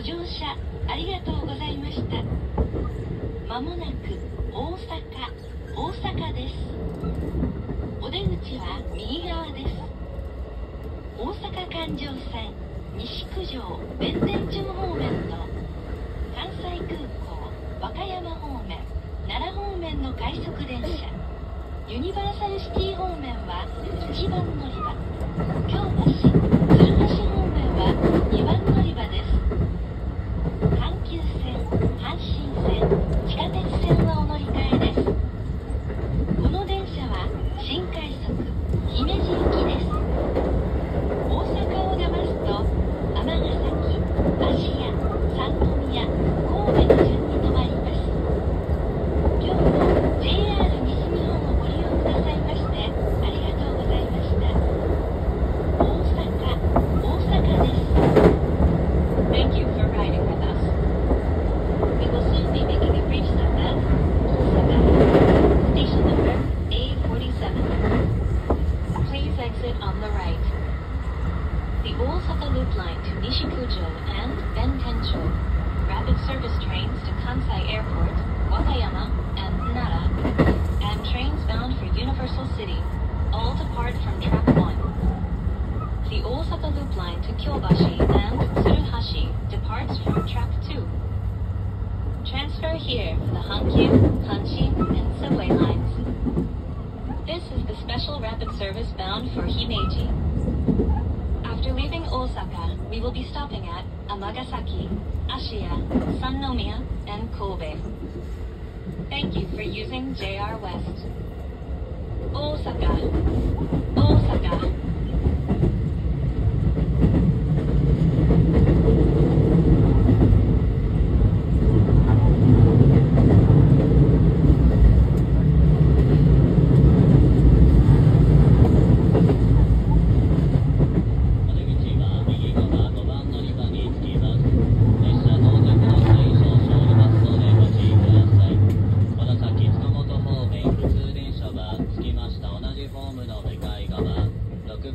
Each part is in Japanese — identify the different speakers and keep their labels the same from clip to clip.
Speaker 1: ご乗車ありがとうございましたまもなく大阪大阪です。お出口は右側です。大阪環状線西九条弁天町方面と関西空港和歌山方面。奈良方面の快速電車。ユニバーサルシティ方面は1番乗り場。京橋鶴橋方面は2番乗り場です。阪急線阪神線地下鉄線 All depart from track 1. The Osaka Loop Line to Kyobashi and Tsuruhashi departs from track 2. Transfer here for the Hankyu, Hanshin, and subway lines. This is the special rapid service bound for Himeji. After leaving Osaka, we will be stopping at Amagasaki, Ashiya, Sannomiya, and Kobe. Thank you for using JR West.
Speaker 2: 大阪。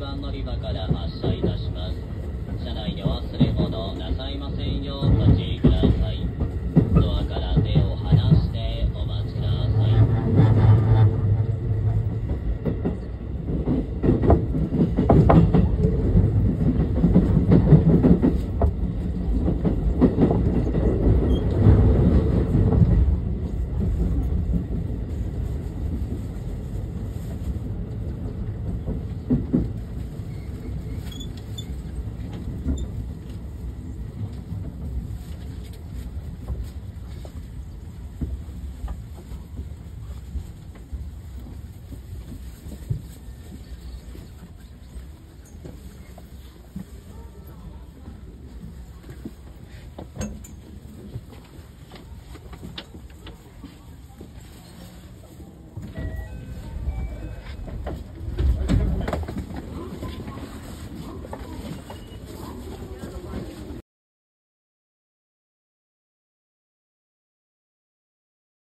Speaker 2: 番乗り場から発車いたします車内でお忘れ物なさいませんようお待ちくださいドアから手を離してお待ちくださいうん。